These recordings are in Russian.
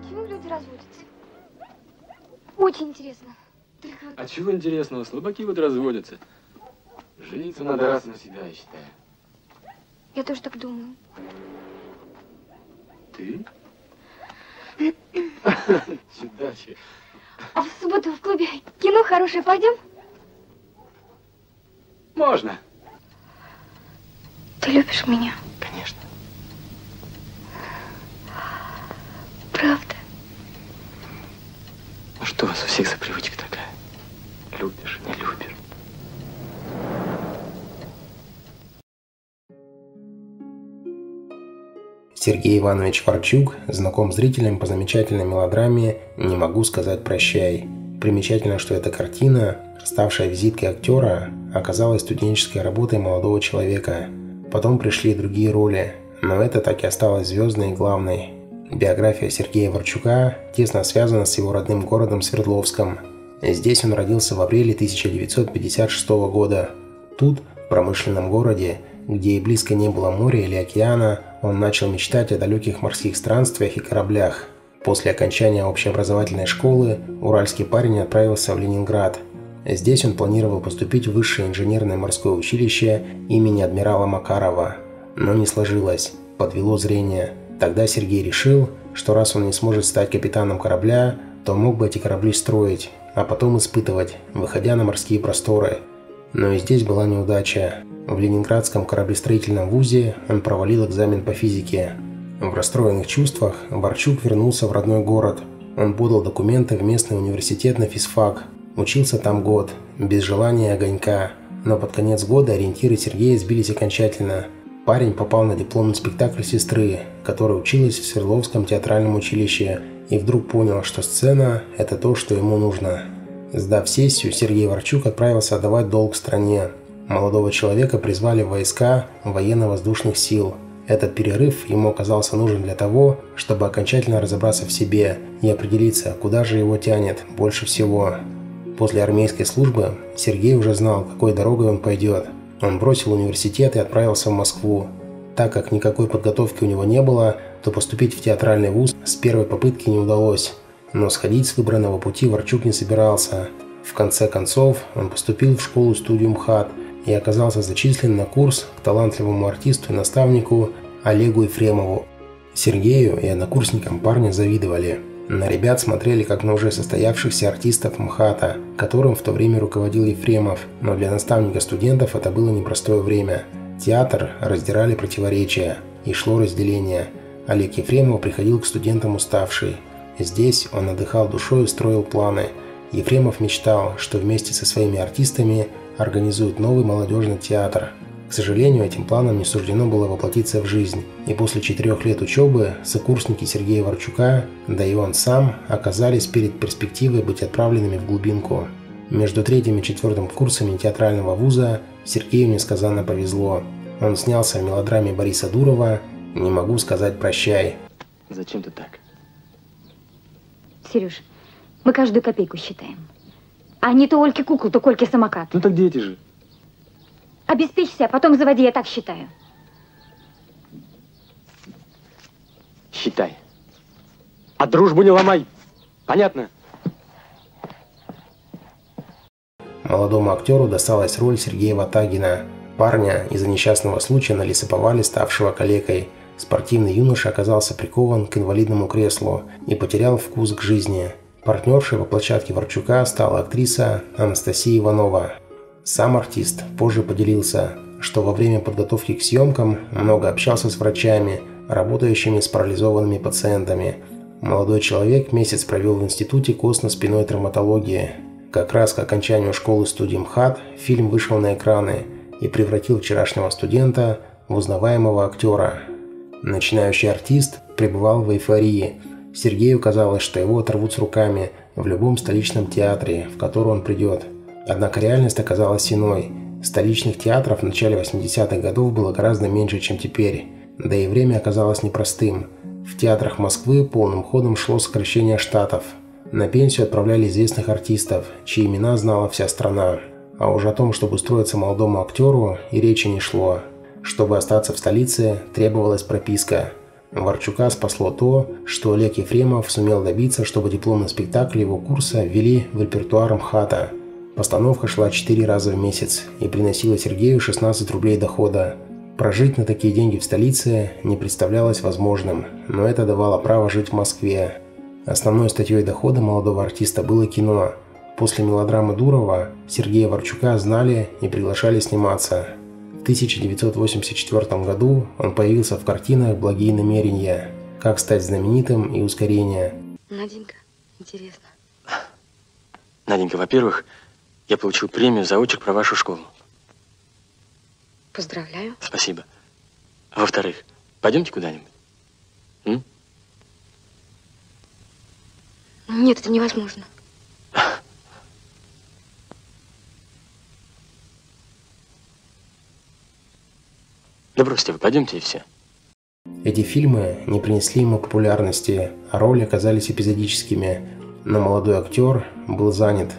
Почему люди разводятся? Очень интересно. А чего интересного? Слабаки вот разводятся. Жениться надо раз навсегда, я считаю. я тоже так думаю. Ты? Чудачи. А в субботу в клубе кино хорошее пойдем? Можно. Ты любишь меня? Конечно. Правда? Ну что у вас у всех за привычка такая? Любишь, не любишь. Сергей Иванович Варчук знаком зрителям по замечательной мелодраме «Не могу сказать прощай». Примечательно, что эта картина, ставшая визиткой актера, оказалась студенческой работой молодого человека. Потом пришли другие роли, но это так и осталось звездной и главной. Биография Сергея Варчука тесно связана с его родным городом Свердловском. Здесь он родился в апреле 1956 года. Тут, в промышленном городе, где и близко не было моря или океана, он начал мечтать о далеких морских странствиях и кораблях. После окончания общеобразовательной школы уральский парень отправился в Ленинград. Здесь он планировал поступить в высшее инженерное морское училище имени адмирала Макарова. Но не сложилось, подвело зрение. Тогда Сергей решил, что раз он не сможет стать капитаном корабля, то мог бы эти корабли строить, а потом испытывать, выходя на морские просторы. Но и здесь была неудача. В Ленинградском кораблестроительном вузе он провалил экзамен по физике. В расстроенных чувствах Борчук вернулся в родной город. Он подал документы в местный университет на физфак. Учился там год, без желания огонька. Но под конец года ориентиры Сергея сбились окончательно. Парень попал на дипломный спектакль сестры, которая училась в Свердловском театральном училище, и вдруг понял, что сцена – это то, что ему нужно. Сдав сессию, Сергей Ворчук отправился отдавать долг стране. Молодого человека призвали в войска военно-воздушных сил. Этот перерыв ему оказался нужен для того, чтобы окончательно разобраться в себе и определиться, куда же его тянет больше всего. После армейской службы Сергей уже знал, какой дорогой он пойдет. Он бросил университет и отправился в Москву. Так как никакой подготовки у него не было, то поступить в театральный вуз с первой попытки не удалось. Но сходить с выбранного пути Ворчук не собирался. В конце концов, он поступил в школу-студию МХАТ и оказался зачислен на курс к талантливому артисту и наставнику Олегу Ефремову. Сергею и однокурсникам парня завидовали. На ребят смотрели как на уже состоявшихся артистов МХАТа, которым в то время руководил Ефремов, но для наставника студентов это было непростое время. Театр раздирали противоречия, и шло разделение. Олег Ефремов приходил к студентам уставший. Здесь он отдыхал душой и строил планы. Ефремов мечтал, что вместе со своими артистами организует новый молодежный театр. К сожалению, этим планам не суждено было воплотиться в жизнь, и после четырех лет учебы сокурсники Сергея Ворчука, да и он сам, оказались перед перспективой быть отправленными в глубинку. Между третьим и четвертым курсами театрального вуза Сергею несказанно повезло. Он снялся в мелодраме Бориса Дурова «Не могу сказать прощай». Зачем ты так? Сереж, мы каждую копейку считаем. А не то Ольке куклу, то Кольке самокат. Ну так дети же. Обеспечься, а потом заводи, я так считаю. Считай. А дружбу не ломай. Понятно? Молодому актеру досталась роль Сергея Ватагина, парня из-за несчастного случая на лесоповале, ставшего калекой. Спортивный юноша оказался прикован к инвалидному креслу и потерял вкус к жизни. Партнершей по площадке Ворчука стала актриса Анастасия Иванова. Сам артист позже поделился, что во время подготовки к съемкам много общался с врачами, работающими с парализованными пациентами. Молодой человек месяц провел в Институте костно-спиной травматологии. Как раз к окончанию школы студии МХАТ фильм вышел на экраны и превратил вчерашнего студента в узнаваемого актера. Начинающий артист пребывал в эйфории. Сергею казалось, что его оторвут с руками в любом столичном театре, в который он придет. Однако реальность оказалась иной. Столичных театров в начале 80-х годов было гораздо меньше, чем теперь. Да и время оказалось непростым. В театрах Москвы полным ходом шло сокращение штатов. На пенсию отправляли известных артистов, чьи имена знала вся страна. А уже о том, чтобы устроиться молодому актеру, и речи не шло. Чтобы остаться в столице, требовалась прописка. Ворчука спасло то, что Олег Ефремов сумел добиться, чтобы дипломный спектакль его курса ввели в репертуар МХАТа. Постановка шла 4 раза в месяц и приносила Сергею 16 рублей дохода. Прожить на такие деньги в столице не представлялось возможным, но это давало право жить в Москве. Основной статьей дохода молодого артиста было кино. После мелодрамы Дурова Сергея Ворчука знали и приглашали сниматься. В 1984 году он появился в картинах «Благие намерения», «Как стать знаменитым» и «Ускорение». Наденька, интересно. Наденька, во-первых, я получил премию за очерк про вашу школу. Поздравляю. Спасибо. А во-вторых, пойдемте куда-нибудь? Нет, это невозможно. Да бросьте вы, пойдемте и все. Эти фильмы не принесли ему популярности, а роли оказались эпизодическими, но молодой актер был занят.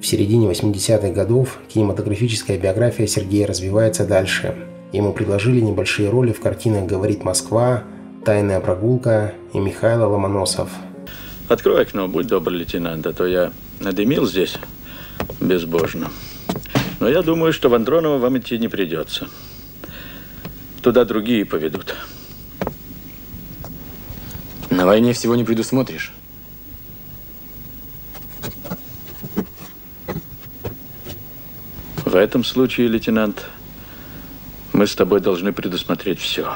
В середине 80-х годов кинематографическая биография Сергея развивается дальше. Ему предложили небольшие роли в картинах «Говорит Москва», «Тайная прогулка» и «Михайло Ломоносов». Открой окно, будь добр, лейтенант, а то я надымил здесь безбожно. Но я думаю, что в Андроново вам идти не придется. Туда другие поведут. На войне всего не предусмотришь. В этом случае, лейтенант, мы с тобой должны предусмотреть все.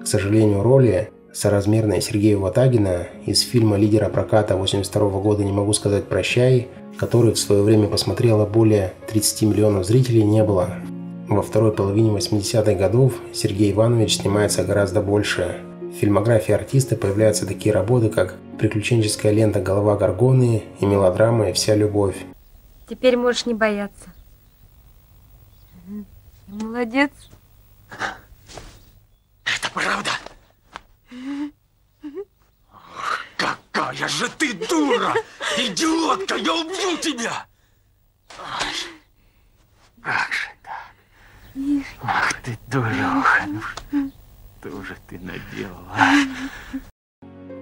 К сожалению, роли, соразмерные Сергею Ватагина из фильма лидера проката 82 года «Не могу сказать прощай», который в свое время посмотрело более 30 миллионов зрителей, не было. Во второй половине 80-х годов Сергей Иванович снимается гораздо больше. В фильмографии артиста появляются такие работы, как «Приключенческая лента «Голова Горгоны» и мелодрама «Вся любовь». Теперь можешь не бояться. Молодец. Это правда? Ох, какая же ты дура! Идиотка, я убью тебя! Ах же, ах. Ах ты, дуреха, ну что же ты наделала?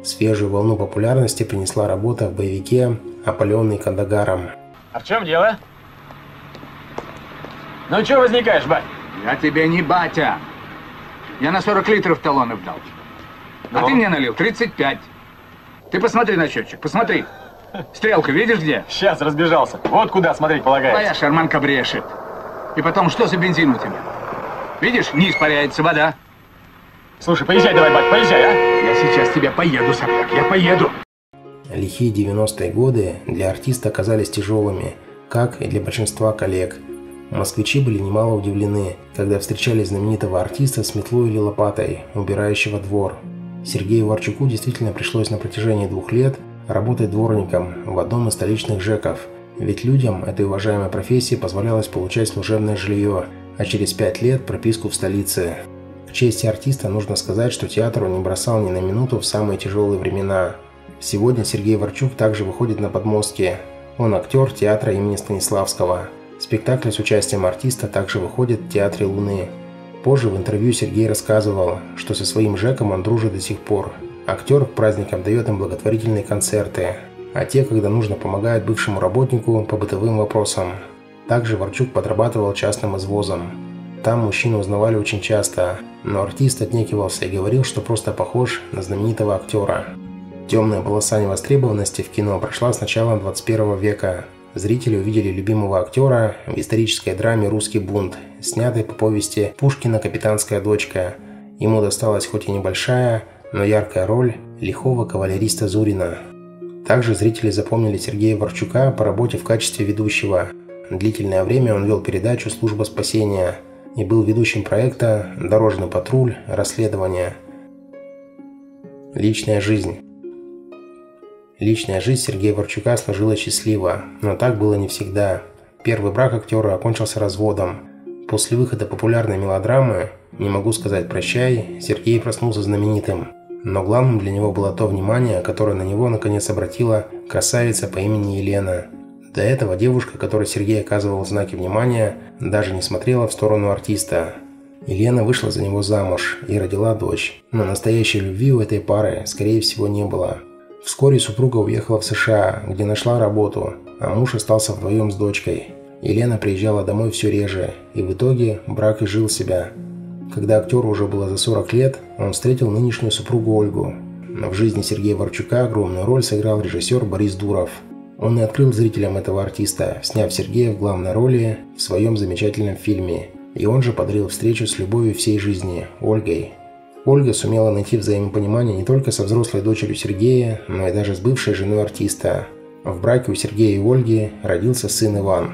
Свежую волну популярности принесла работа в боевике «Опаленный Кандагаром». А в чем дело? Ну, что возникаешь, бать? Я тебе не батя. Я на 40 литров талонов дал. А Ну? ты мне налил 35. Ты посмотри на счетчик, посмотри. Стрелка видишь где? Сейчас разбежался. Вот куда смотреть полагается. Твоя шарманка брешет. И потом, что за бензин у тебя? Видишь, не испаряется вода. Слушай, поезжай давай, бать, поезжай, а? Я сейчас тебя поеду, сопляк, я поеду. Лихие 90-е годы для артиста оказались тяжелыми, как и для большинства коллег. Москвичи были немало удивлены, когда встречали знаменитого артиста с метлой или лопатой, убирающего двор. Сергею Варчуку действительно пришлось на протяжении двух лет работать дворником в одном из столичных ЖЭКов, ведь людям этой уважаемой профессии позволялось получать служебное жилье, а через пять лет прописку в столице. К чести артиста нужно сказать, что театр он не бросал ни на минуту в самые тяжелые времена. Сегодня Сергей Ворчук также выходит на подмостки. Он актер театра имени Станиславского. Спектакль с участием артиста также выходит в Театре Луны. Позже в интервью Сергей рассказывал, что со своим Жеком он дружит до сих пор. Актер к праздникам дает им благотворительные концерты, а те, когда нужно, помогают бывшему работнику по бытовым вопросам. Также Ворчук подрабатывал частным извозом. Там мужчину узнавали очень часто, но артист отнекивался и говорил, что просто похож на знаменитого актера. Темная полоса невостребованности в кино прошла с началом 21 века. Зрители увидели любимого актера в исторической драме «Русский бунт», снятой по повести Пушкина «Капитанская дочка». Ему досталась хоть и небольшая, но яркая роль лихого кавалериста Зурина. Также зрители запомнили Сергея Ворчука по работе в качестве ведущего. Длительное время он вел передачу «Служба спасения» и был ведущим проекта «Дорожный патруль. Расследование». Личная жизнь. Личная жизнь Сергея Ворчука сложилась счастливо, но так было не всегда. Первый брак актера окончился разводом. После выхода популярной мелодрамы «Не могу сказать прощай» Сергей проснулся знаменитым. Но главным для него было то внимание, которое на него наконец обратила красавица по имени Елена. До этого девушка, которой Сергей оказывал знаки внимания, даже не смотрела в сторону артиста. Елена вышла за него замуж и родила дочь, но настоящей любви у этой пары, скорее всего, не было. Вскоре супруга уехала в США, где нашла работу, а муж остался вдвоем с дочкой. Елена приезжала домой все реже, и в итоге брак изжил себя. Когда актеру уже было за 40 лет, он встретил нынешнюю супругу Ольгу. Но в жизни Сергея Ворчука огромную роль сыграл режиссер Борис Дуров. Он и открыл зрителям этого артиста, сняв Сергея в главной роли в своем замечательном фильме. И он же подарил встречу с любовью всей жизни – Ольгой. Ольга сумела найти взаимопонимание не только со взрослой дочерью Сергея, но и даже с бывшей женой артиста. В браке у Сергея и Ольги родился сын Иван.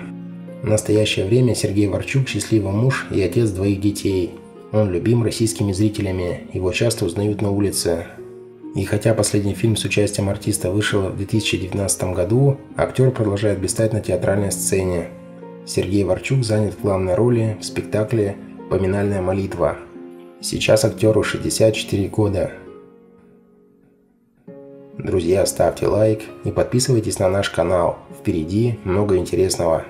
В настоящее время Сергей Ворчук – счастливый муж и отец двоих детей. Он любим российскими зрителями, его часто узнают на улице. И хотя последний фильм с участием артиста вышел в 2019 году, актер продолжает блистать на театральной сцене. Сергей Ворчук занят в главной роли в спектакле «Поминальная молитва», Сейчас актеру 64 года. Друзья, ставьте лайк и подписывайтесь на наш канал. Впереди много интересного.